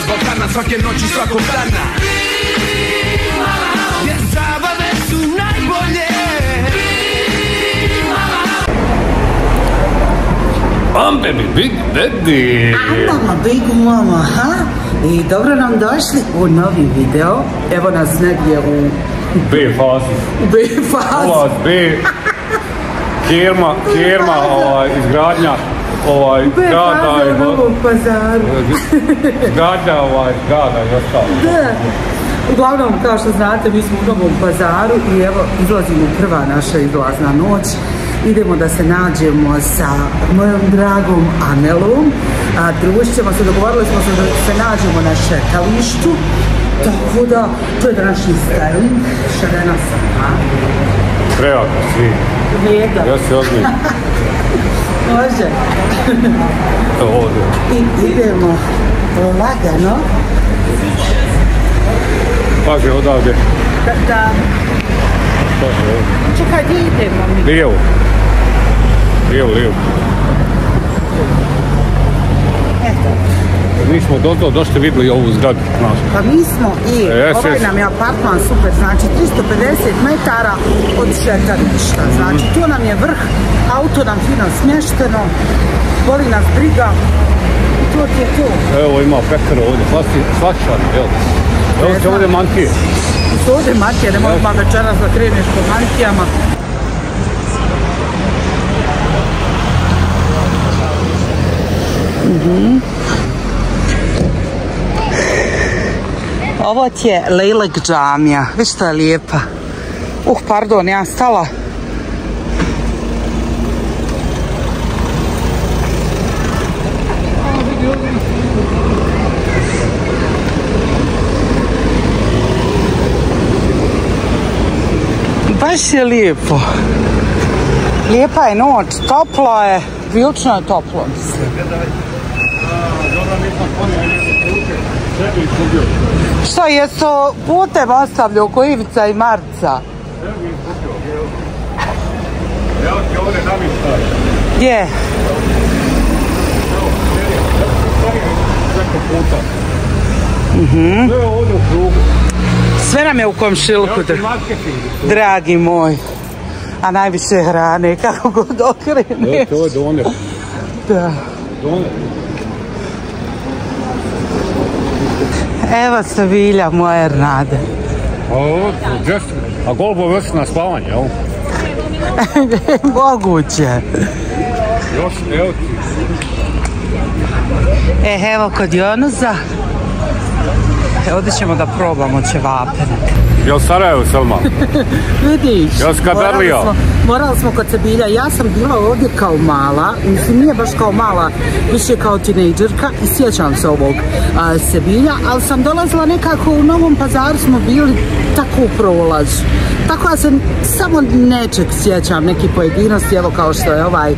s Balkana Svake noći, svakog dana Jer zabave su najbolje I'm baby big daddy. Mama, big mama, ha? I dobro nam došli u novi video. Evo nas negdje u B fazi. B fazi. Ulaz B. Kerma, kerma, ovaj, izgradnja, ovaj, B grada, fazi u Novom pazaru. izgradnja, ovaj, grada i ostalo. Da. Uglavnom, kao što znate, mi smo u Novom pazaru i evo, izlazimo prva naša izlazna noć. Idemo da se nađemo sa mojom dragom Anelom. A, se, dogovorili smo se da se nađemo na šetalištu. Tako da, to je današnji styling. Šarena sam, a? Kreator, svi. Lijega. Ja se ozbiljno. Može. Ovdje. I idemo lagano. Paže odavde. Da, da. Paže ovdje. Čekaj, gdje idemo mi? Lijevo. Lijevo, lijevo. Mi smo do to došli vidjeli ovu zgradu našu. Pa mi smo i ovaj nam je apartman super, znači 350 metara od šetališta. Znači tu nam je vrh, auto nam fino smješteno, boli nas briga. To ti je to. Evo ima pekara ovdje, svaki, svačan, evo. Se ovdje mantije. Su ovdje matije, ne možemo večeras da kreneš po mantijama. Ovo ti je Lejlek džamija. Viš što je lijepa. Uh, pardon, ja stala. Baš je lijepo. Lijepa je noć, toplo je, prilično je toplo, mislim. Šta je to putem ostavljao oko Ivica i Marca? Evo ti ovdje namještaj. Gdje? Puta. Sve ovdje u krugu. Sve nam je u komšiluku, Evo marketing. dragi moj. A najviše hrane, kako god Evo okreneš. ti ovdje doner. Da. Doner. Evo se vilja moje Ernade. A golbo već na spavanje, jel? Moguće. Još, evo ti. E, evo kod Jonuza. E, Ovdje ćemo da probamo ćevape. Jel Sarajevo, Selma? Vidiš, Jel si morali smo, morali smo kod Sebilja. Ja sam bila ovdje kao mala, mislim nije baš kao mala, više kao tinejdžerka i sjećam se ovog a, Sebilja, ali sam dolazila nekako u Novom pazaru smo bili tako u prolazu. Tako ja se samo nečeg sjećam, neki pojedinosti, evo kao što je ovaj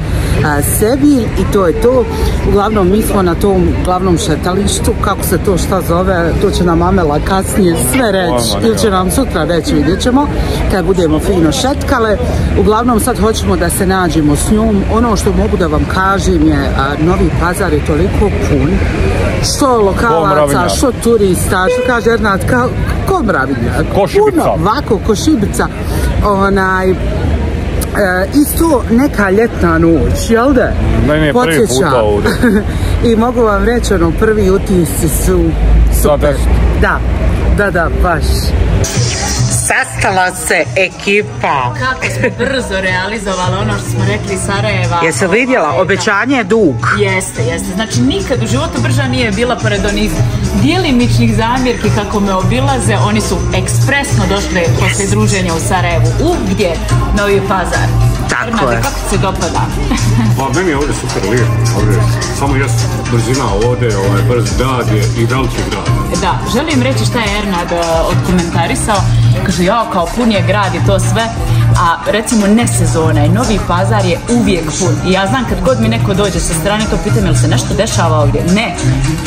a, Sebilj i to je to. Uglavnom mi smo na tom glavnom šetalištu, kako se to šta zove, to će nam Amela kasnije sve reći, ili će nam sutra reći, vidjet ćemo, kad budemo fino šetkale. Uglavnom sad hoćemo da se nađemo s njom. Ono što mogu da vam kažem je, a, Novi Pazar je toliko pun, što lokalaca, što turista, što kaže Ernat, kao, ko mravinjak? Ko šibica. Puno, ovako, ko šibica. Onaj, E, isto neka ljetna noć, jel da? Meni je prvi puta ovdje. I mogu vam reći, ono, prvi utisci su super. Da, da, da, baš. Sastala se ekipa. Kako smo brzo realizovali ono što smo rekli Sarajeva. Jesi vidjela? Obećanje je dug. Jeste, jeste. Znači nikad u životu brža nije bila pored onih dijelimičnih zamjerki kako me obilaze. Oni su ekspresno došli poslije druženja u Sarajevu. U gdje? Novi Pazar. Tako je. kako se dopada? Pa meni je ovdje super lijepo. Ovdje, samo jest brzina ovdje, ovaj, brz grad je i veliki grad. Da, želim reći šta je Ernad e, odkomentarisao. Kaže, ja kao pun je grad i to sve. A recimo ne sezona je, Novi Pazar je uvijek pun. I ja znam kad god mi neko dođe sa strane, to pitam jel se nešto dešava ovdje? Ne,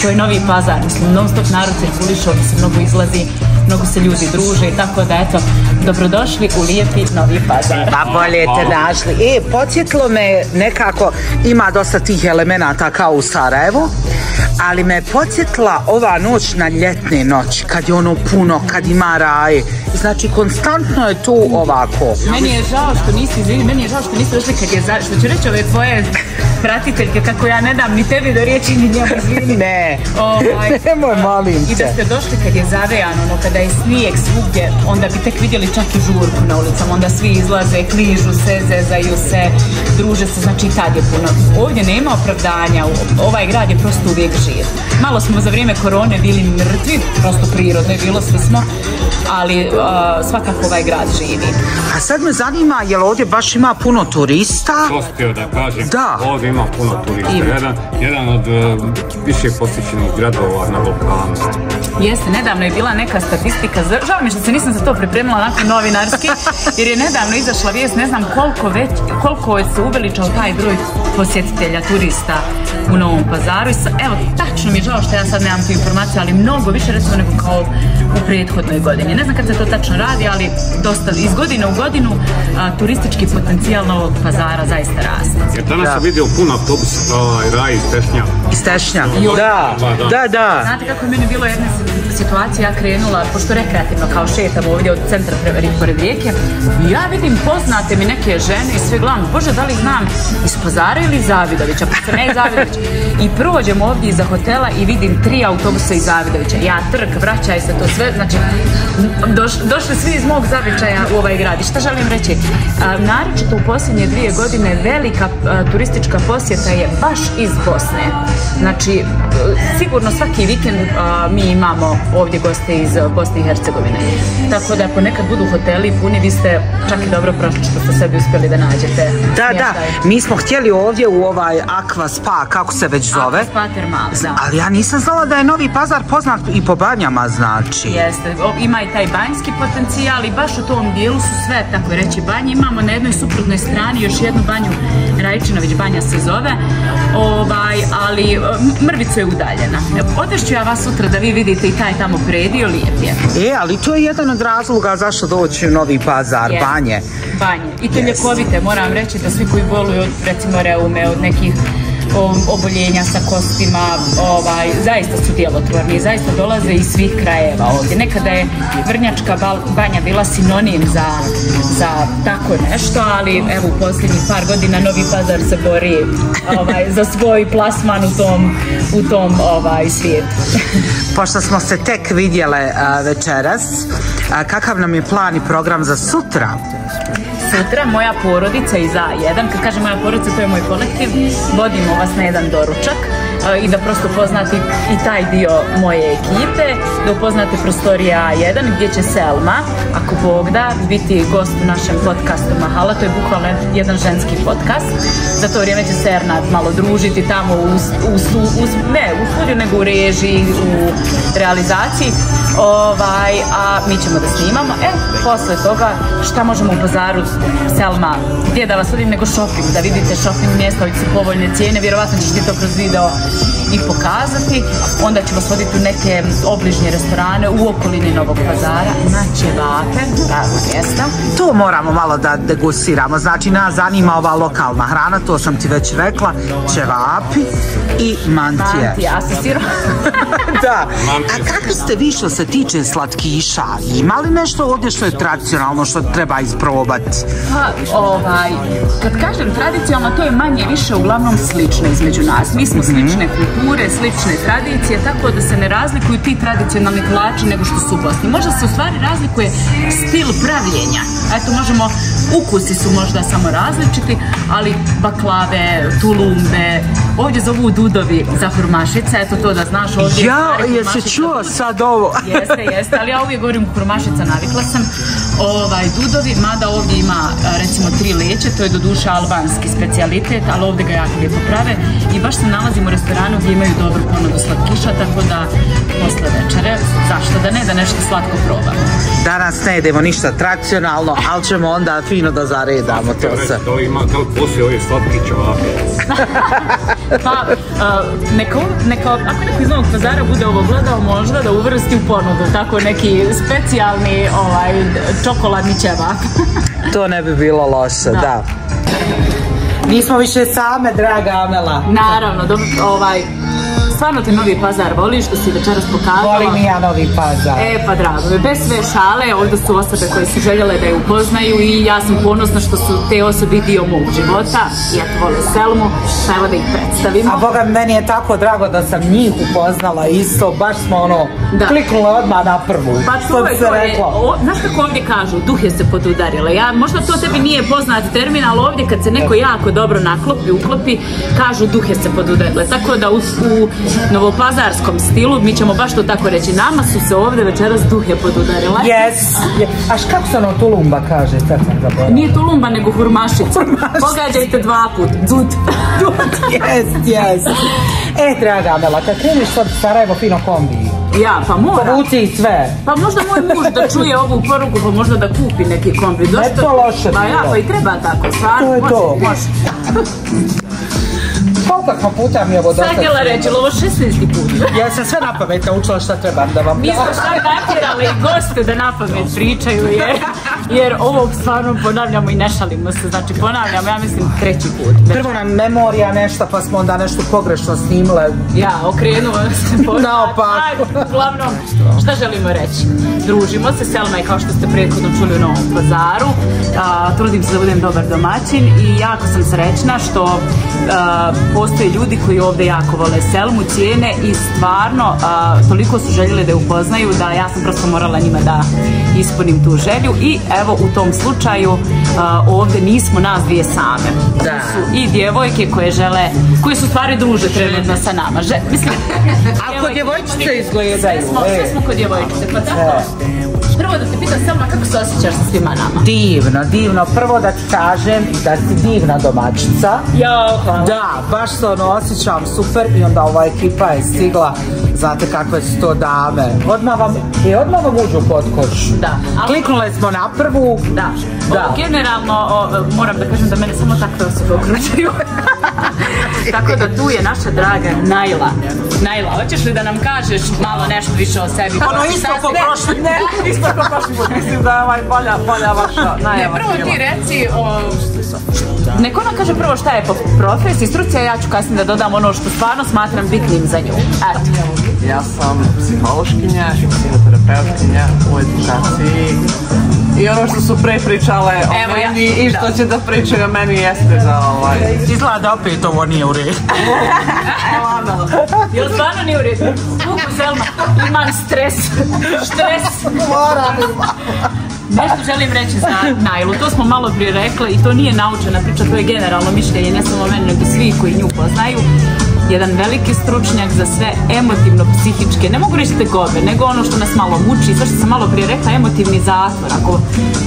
to je Novi Pazar. Mislim, non stop narod cirkuliše, ovdje se mnogo izlazi, mnogo se ljudi druže i tako da eto, dobrodošli u lijepi Novi Pazar. Pa bolje te našli. E, podsjetilo me nekako, ima dosta tih elemenata kao u Sarajevu, ali me podsjetila ova noć na ljetne noći, kad je ono puno, kad ima raje. Znači, konstantno je tu ovako. Meni je žao što nisi, izvini, meni je žao što nisi došli kad je, za, što ću reći ove tvoje pratiteljke, kako ja ne dam ni tebi do riječi, ni njemu, izvini. Ne, Ovaj, nemoj, molim I da te. ste došli kad je zavejano, ono kada je snijeg svugdje, onda bi tek vidjeli čak i žurku na ulicama, onda svi izlaze, kližu se, zezaju se, druže se, znači i tad je puno. Ovdje nema opravdanja, ovaj grad je prosto uvijek živ. Malo smo za vrijeme korone bili mrtvi, prosto prirodno je bilo, svi smo, ali svakako ovaj grad živi. A sad me zanima, jel ovdje baš ima puno turista? To da kažem, Da. ovdje ima puno turista. Jedan, jedan od e, više posjećenih gradova na Balkanu. Jeste, nedavno je bila neka statistika, žao mi što se nisam za to pripremila onako novinarski, jer je nedavno izašla vijest, ne znam koliko već, koliko je se uveličao taj broj posjetitelja, turista u Novom pazaru. I sa, evo, tačno mi je žao što ja sad nemam tu informaciju, ali mnogo više recimo nego kao u prethodnoj godini. Ne znam kad se to tačno radi, ali dosta, iz godine u godinu a, turistički potencijal Novog pazara zaista raste. Jer danas Da. sam vidio puno autobusa, ovaj, raj iz Tešnja. Iz Tešnja. Da, Da, da. da. Znate kako je meni bilo jedna situacija, ja krenula, pošto rekreativno kao šetam ovdje od centra pored rijeke, ja vidim poznate mi neke žene i sve gledam, bože da li znam iz Pazara ili Zavidovića, pa se ne iz. I prođem ovdje iza hotela i vidim tri autobusa iz Zavidovića. Ja trk, vraćaj se to sve, znači doš, došli svi iz mog zavičaja u ovaj grad. I šta želim reći? A, naročito u posljednje dvije godine velika turistička posjeta je baš iz Bosne. Znači, sigurno svaki vikend mi imamo ovdje goste iz a, Bosne i Hercegovine. Tako da ponekad budu hoteli puni, vi ste čak i dobro prošli što ste sebi uspjeli da nađete. Da, da, mi smo htjeli ovdje u ovaj Aqua Spa, kako se već zove. Aqua Spa Termal, da. Ali ja nisam znala da je Novi Pazar poznat i po banjama, znači. Jeste, ima i taj banjski potencijal i baš u tom dijelu su sve, tako reći, banje. Imamo na jednoj suprotnoj strani još jednu banju, Rajčinović banja se zove, ovaj, ali m- mrvicu je udaljena. Odvešću ja vas sutra da vi vidite i taj tamo predio, lijep je. E, ali to je jedan od razloga zašto doći u Novi Pazar, Jeste. banje. Banje. I to ljekovite, moram reći da svi koji boluju od recimo reume, od nekih oboljenja sa kostima, ovaj, zaista su djelotvorni, zaista dolaze iz svih krajeva ovdje. Nekada je Vrnjačka banja bila sinonim za, za tako nešto, ali evo u posljednjih par godina Novi Pazar se bori ovaj, za svoj plasman u tom, u tom ovaj, svijetu. Pošto smo se tek vidjele večeras, kakav nam je plan i program za sutra? Sutra moja porodica iz A1, kad kažem moja porodica to je moj kolektiv, vodimo vas na jedan doručak e, i da prosto upoznate i taj dio moje ekipe, da upoznate prostorije A1 gdje će Selma, ako Bog da, biti gost u našem podcastu Mahala, to je bukvalno jedan ženski podcast. Za to vrijeme će se malo družiti tamo u, u, u, ne u studiju, nego u režiji, u realizaciji. Ovaj, a mi ćemo da snimamo. E, posle toga šta možemo u pazaru Selma, gdje da vas vodim nego shopping, da vidite shopping mjesta, ovdje su povoljne cijene, vjerovatno ti to kroz video i pokazati. Onda ću vas voditi u neke obližnje restorane u okolini Novog pazara, na ćevape, pravo mjesta. To moramo malo da degustiramo. Znači, nas zanima ova lokalna hrana, to sam ti već rekla, ćevapi i mantije. Mantija, a sa sirom? da. Mantije. A kako ste vi što se tiče slatkiša? Ima li nešto ovdje što je tradicionalno, što treba isprobati? Pa, ovaj, kad kažem tradicionalno, to je manje više uglavnom slično između nas. Mi smo slične kulture, slične tradicije, tako da se ne razlikuju ti tradicionalni kolači nego što su u Bosni. Možda se u stvari razlikuje stil pravljenja. Eto, možemo, ukusi su možda samo različiti, ali baklave, tulumbe, ovdje zovu dudovi za hurmašice, eto to da znaš ovdje. Ja, je se čuo sad ovo? Jeste, jeste, ali ja uvijek govorim hurmašica, navikla sam. Ovaj, dudovi, mada ovdje ima recimo tri leće, to je do duše albanski specijalitet, ali ovdje ga jako lijepo prave i baš se nalazim u restoranu gdje imaju dobru ponudu slatkiša, tako da posle večere, zašto da ne, da nešto slatko probamo. Danas ne jedemo ništa tradicionalno, ali ćemo onda fino da zaredamo to se. Da li ima, li poslije ove slatki ćevapi? Pa, neka, neka, ako neko iz Novog pazara bude ovo gledao, možda da uvrsti u ponudu tako neki specijalni ovaj, čokoladni ćevap. To ne bi bilo loše, da. Nismo više same, draga Amela. Naravno, ovaj, stvarno te Novi Pazar voli što si večeras pokazala. Volim i ja Novi Pazar. E pa drago me, bez sve šale, ovdje su osobe koje su željele da je upoznaju i ja sam ponosna što su te osobe dio mog života i ja to vole Selmu, pa evo da ih predstavimo. A boga meni je tako drago da sam njih upoznala isto, baš smo ono, Da. kliknule odmah na prvu, Pa to je, znaš kako ovdje kažu, duh je se podudarila. Ja, možda to tebi nije poznat termin, ali ovdje kad se neko jako dobro naklopi, uklopi, kažu duh je se podudarila. Tako da u, u novopazarskom stilu, mi ćemo baš to tako reći, nama su se ovdje večeras duh je podudarila. Yes. je- A kako se ono tulumba kaže, sad sam zaboravila. Nije tulumba, nego hurmašica. Pogađajte dva put. Dud. Jest, jest. E, draga Amela, kad kreneš sad Sarajevo fino kombi, Ja, pa mora. povuci i sve. Pa možda moj muž da čuje ovu poruku, pa možda da kupi neki kombi. Dosta- to loše Pa ja, pa i treba tako, stvarno. To je može, to. može. Koliko smo puta mi je ovo Sad htjela reći, ovo 16. put. Ja sam sve na pamet naučila šta trebam da vam... Mi smo šta natjerali goste da na pamet pričaju, jer, jer ovo stvarno ponavljamo i ne šalimo se. Znači ponavljamo, ja mislim, treći put. Prvo nam memorija nešto, pa smo onda nešto pogrešno snimile. Ja, okrenuo se po Naopako. Uglavnom, šta želimo reći? Družimo se, Selma je kao što ste prethodno čuli u Novom pazaru. A, trudim se da budem dobar domaćin i jako sam srećna što a, postoje ljudi koji ovdje jako vole Selmu, cijene i stvarno a, toliko su željeli da je upoznaju da ja sam prosto morala njima da ispunim tu želju i evo u tom slučaju a, ovdje nismo nas dvije same. Da. Su i djevojke koje žele, koje su stvari druže trenutno sa nama. Že, mislim, A kod djevojčice izgledaju, Sve smo, sve e. smo kod djevojčice, pa tako. Prvo da te pitam Selma, kako se osjećaš sa svima nama? Divno, divno. Prvo da ti kažem da si divna domaćica. Ja, hvala. Da, baš se ono osjećam super i onda ova ekipa je stigla, znate kakve su to dame. Odmah vam, i odmah vam uđu pod koš. Da, ali- Kliknule smo na prvu. Da. Da. O, Generalno, o, moram da kažem da mene samo takve osobe okružuju. Tako da tu je naša draga Najla. Najla, hoćeš li da nam kažeš malo nešto više o sebi? Ono isto ko prošli, ne, isto ko prošli put, mislim da je ovaj bolja, bolja vaša Ne, najava. prvo ti reci, o, neko nam kaže prvo šta je po profesiji, struci, a ja ću kasnije da dodam ono što stvarno smatram bitnim za nju. Eto. Ja sam psihološkinja i psihoterapeutkinja u edukaciji. I ono što su pre pričale o Evo ja- meni i što da. će da pričaju o meni jeste da ovaj... Izgleda da opet ovo nije u redu. Evo ono, Jel stvarno nije u redu? Kuku Selma, imam stres. Stres. Nešto želim reći za Najlu, to smo malo prije rekli i to nije naučena priča, to je generalno mišljenje, ne samo mene, nego svi koji nju poznaju. Jedan veliki stručnjak za sve emotivno-psihičke, ne mogu reći tegobe, nego ono što nas malo muči, sve što sam malo prije rekla, emotivni zatvor, ako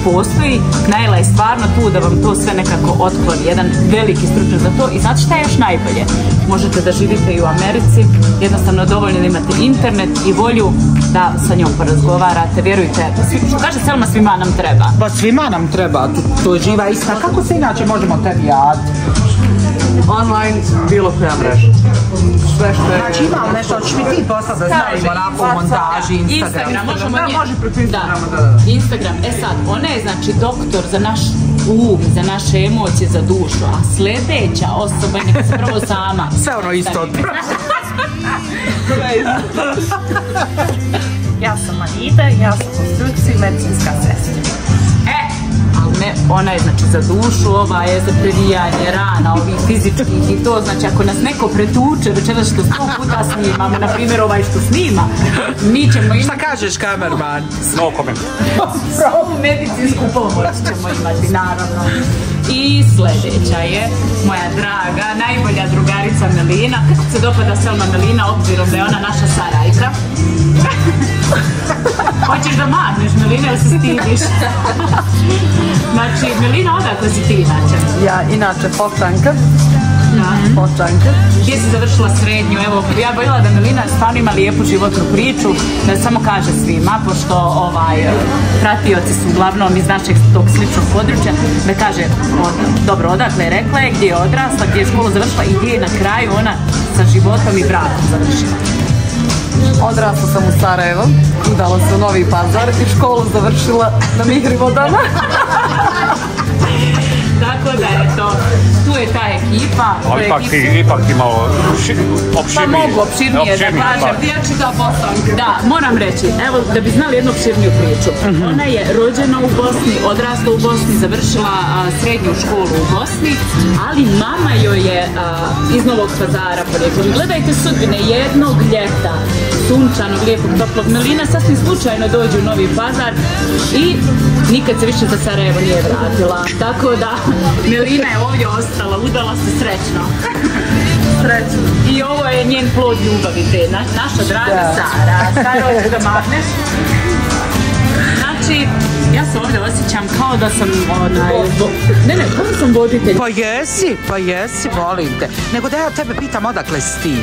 postoji, Najla je stvarno tu da vam to sve nekako otkloni, jedan veliki stručnjak za to i znate šta je još najbolje? Možete da živite i u Americi, jednostavno dovoljno da imate internet i volju da sa njom porazgovarate, vjerujte, što kaže Selma, svima nam treba. Pa svima nam treba, to, je živa istina. Kako se inače možemo tebi javiti? Online bilo koja mreža. Sve što je... Znači imam nešto, hoćeš mi ti poslati da stavimo onako u montaži Instagram. Instagram, možemo Da, nje- može preko Instagrama, da, da. Instagram, e sad, ona je znači doktor za naš um, za naše emocije, za dušu, a sljedeća osoba neka se prvo sama. Sve ono isto od Ja sam Anita, ja sam po struci medicinska sestra. E, ne, ona je znači za dušu, ova je za previjanje rana, ovih fizičkih i to, znači ako nas neko pretuče večeras što sto puta snimamo, na primjer ovaj što snima, mi ćemo imati Šta kažeš kamerman? No comment. svu medicinsku pomoć ćemo imati, naravno. I sljedeća je moja draga, najbolja drugarica Melina. Kako se dopada Selma Melina, obzirom da je ona naša Sarajka? Hoćeš da mahneš Melina ili se stidiš? znači, Melina, odakle si ti inače? Ja inače Fočanka. Fočanka. Gdje si završila srednju? Evo, ja voljela da Melina stvarno ima lijepu životnu priču, da samo kaže svima, pošto ovaj, pratioci su uglavnom iz našeg tog sličnog područja, da kaže, dobro, odakle je rekla je, gdje je odrasla, gdje je školu završila i gdje je na kraju ona sa životom i brakom završila. Odrasla sam u Sarajevo, udala se u Novi Pazar i školu završila na Mihrivodama. Tako da, eto, tu je ta ekipa. Ali ipak ekipa- ti, ipak ti malo ši- Pa opširnije. mogu opširnije da Opširnije, kažem. pa. Ja ću da moram reći, evo da bi znali jednu opširniju priču. Ona je rođena u Bosni, odrasla u Bosni, završila a, srednju školu u Bosni, ali mama joj je a, iz Novog pazara porijeklom. Gledajte sudbine jednog ljeta, sunčanog, lijepog, toplog. Melina sasvim slučajno dođe u Novi pazar i nikad se više za Sarajevo nije vratila. Tako da, Melina je ovdje ostala, udala se srećno. Srećno. I ovo je njen plod ljubavi, te na- naša draga Sara. Sara, hoćeš da mahneš? Znači, ja se ovdje osjećam kao da sam onaj... Ne, ne, kao da sam voditelj. Pa jesi, pa jesi, volim te. Nego da ja tebe pitam odakle si ti.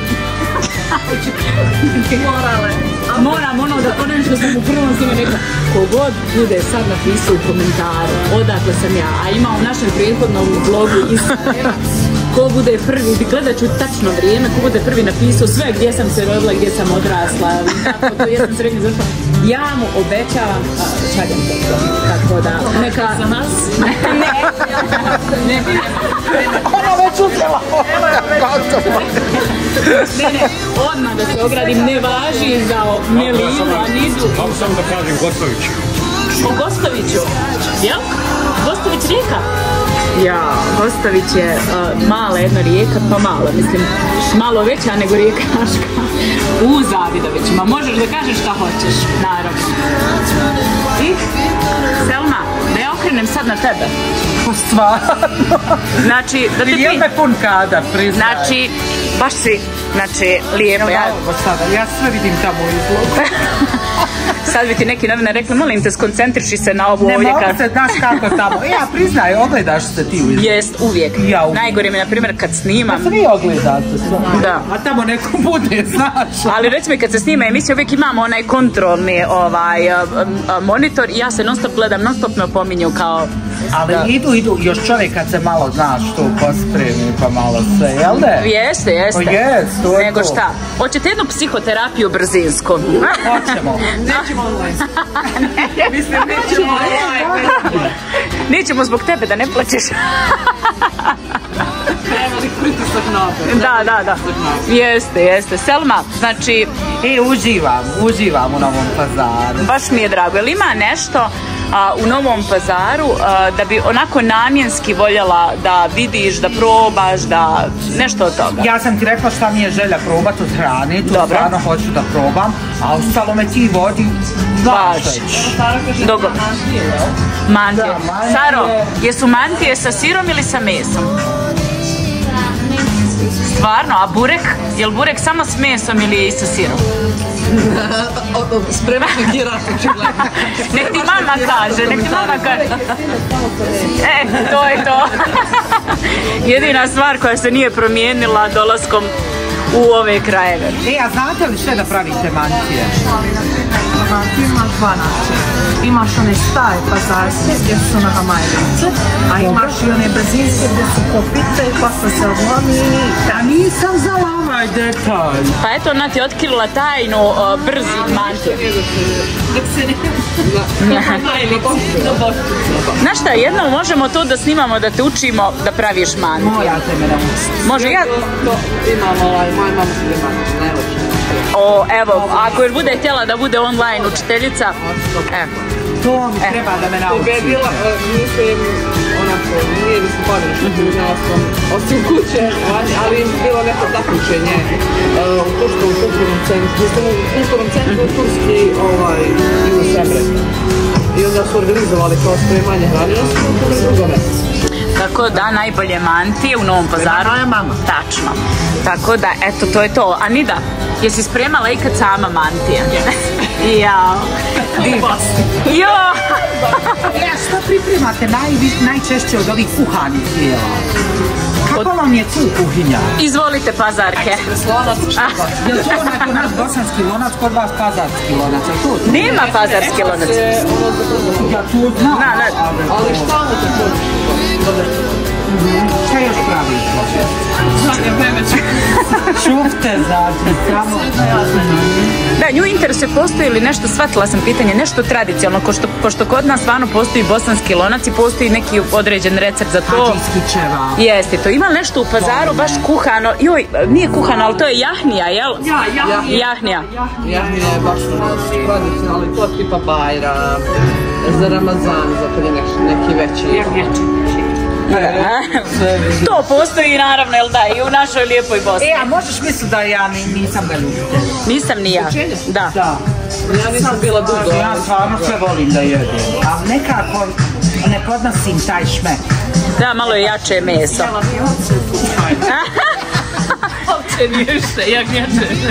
Moram ono da ponovim što sam u prvom svima rekla. Kogod bude sad napisao u komentaru odakle sam ja, a ima u našem prethodnom blogu Instagrama, ko bude prvi, gledat ću tačno vrijeme, ko bude prvi napisao sve gdje sam se rodila, gdje sam odrasla, tako to jesam srednje završila. Ja mu obećavam, a, šaljem to, tako da, neka za nas. Ne, ne, ne, Ona već uzela. Ne, ne, odmah da se ogradim, ne važi za Melinu, Anidu, Mogu samo da kažem Gostović. O Gostoviću, jel? Gostović rijeka? Ja, Gostović je uh, mala jedna rijeka, pa mala, mislim, malo veća nego rijeka Naška. U Zavidovićima, možeš da kažeš šta hoćeš, naravno. I, Selma, da ja okrenem sad na tebe. Pa stvarno. Znači, da te pi- me pun kadar, priznaj. Znači, baš si, znači, lijepo. Ja, sada, ja sve vidim tamo izlogu. sad bi ti neki novinar rekli, molim te, skoncentriši se na ovu Ne ovdje. mogu kad- se, znaš kako tamo. Ja priznaj, ogledaš se ti u izlogu. Jest, uvijek. Ja uvijek. Najgore mi, na primjer, kad snimam. Pa vi ogledate sve. Da. A tamo neko bude, znaš. Ali recimo kad se snima emisija uvijek imamo onaj kontrolni ovaj, a, a, monitor i ja se non stop gledam, non stop me opominju kao Ali idu, idu, još čovjek kad se malo, znaš, tu pospremi, pa malo se, jel ne? Jeste, jeste. Jest, to je Nego to. šta? Hoćete jednu psihoterapiju brzinsku? Hoćemo. Nećemo online. Mislim, nećemo online. Nećemo zbog tebe da ne plaćeš. Da, da, da. Jeste, jeste. Selma, znači, I uživam, uživam u Novom pazaru. baš mi je drago. Jel ima nešto a, u Novom pazaru a, da bi onako namjenski voljela da vidiš, da probaš, da nešto od toga? Ja sam ti rekla šta mi je želja probat od hrane, to Dobro. stvarno hoću da probam, a ostalo me ti vodi, Baš. Dogo. Mantije. Saro, jesu mantije sa sirom ili sa mesom? Stvarno, a burek? Jel burek samo s mesom ili je i sa sirom? Spremati girat, očigledno. Nek ti mama kaže, nek ti mama kaže. E, to je to. Jedina stvar koja se nije promijenila dolaskom u ove krajeve. E, a znate li sve da pravite mantije? Znači, imaš dva načina. Imaš one stare pazarske gdje su na hamajlice, a imaš i one brzinske gdje su kopite, pa se se odlomi i A nisam znala ovaj detalj. Pa eto, ona ti je otkrila tajnu brzi. Dok se ne... Znaš šta, jednom možemo to da snimamo, da te učimo da praviš mantiju. Morate me naučiti. Može ja? To imam ovaj, moj mam sprema, najlepše. O, evo, ako još bude htjela da bude online učiteljica, evo. To mi treba da me je naučite. bila, e, mislim, onako, nije mi se sam osim kuće, ali im bilo neko takmičenje e, u Turskom kulturnom centru, mislim, u kulturnom centru Turski, ovaj, Jugo Semre. I onda su organizovali kao spremanje sam u tome drugo mjesto. Tako da, najbolje mantije u Novom pazaru. moja mama. Tačno. Tako da, eto, to je to. Anida, jesi spremala ikad sama mantije? Jao. Jo! E, a što pripremate najčešće od ovih kuhanih jela? Kako vam je tu kuhinja? Izvolite, pazarke. Slonac, Je li to onaj kod nas bosanski lonac, kod vas pazarski lonac? To? Nema pazarski lonac. Ja tu znam. Na, na. ali- šta mu te hoće? Šta još ću Šufte, znači, samo... Da, nju interesuje postoji li nešto, shvatila sam pitanje, nešto tradicionalno, ko što, pošto kod nas stvarno postoji bosanski lonac i postoji neki određen recept za to. Hađijski ćeva. Jeste, to ima li nešto u pazaru baš kuhano, joj, nije kuhano, ali to je jahnija, jel? Ja, ja. Jahnija. Ja mi je baš ono tradicionalni, to tipa bajra, za Ramazan, za kad je neki, neki veći. to postoji naravno, jel da, i u našoj lijepoj Bosni. E, a možeš misliti da ja ni- nisam ga ljubitelj? Nisam ni ja. Da. Da. Ja nisam bila dugo. Ja stvarno sve volim da jedem, ali nekako ne podnosim taj šmek. Da, malo je jače meso.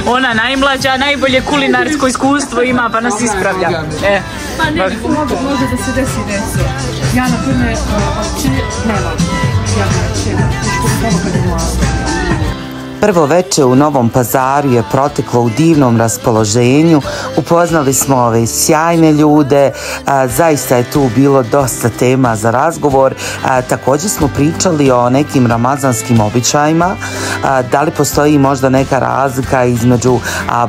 Ona najmlađa, najbolje kulinarsko iskustvo ima pa nas ispravlja. E, Pa ne, može, može da se desi nešto. Ja, na primjer, ovči nemam. Ja nemam. Što kad je mlada. Prvo veče u Novom pazaru je proteklo u divnom raspoloženju. Upoznali smo ove sjajne ljude, a, zaista je tu bilo dosta tema za razgovor. A, također smo pričali o nekim ramazanskim običajima. A, da li postoji možda neka razlika između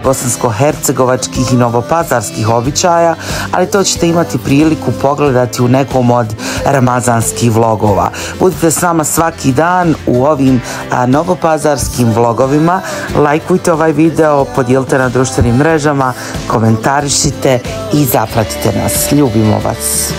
bosansko-hercegovačkih i novopazarskih običaja, ali to ćete imati priliku pogledati u nekom od ramazanskih vlogova. Budite s nama svaki dan u ovim novopazarskim vlogovima. Lajkujte ovaj video, podijelite na društvenim mrežama, komentarišite i zapratite nas. Ljubimo vas.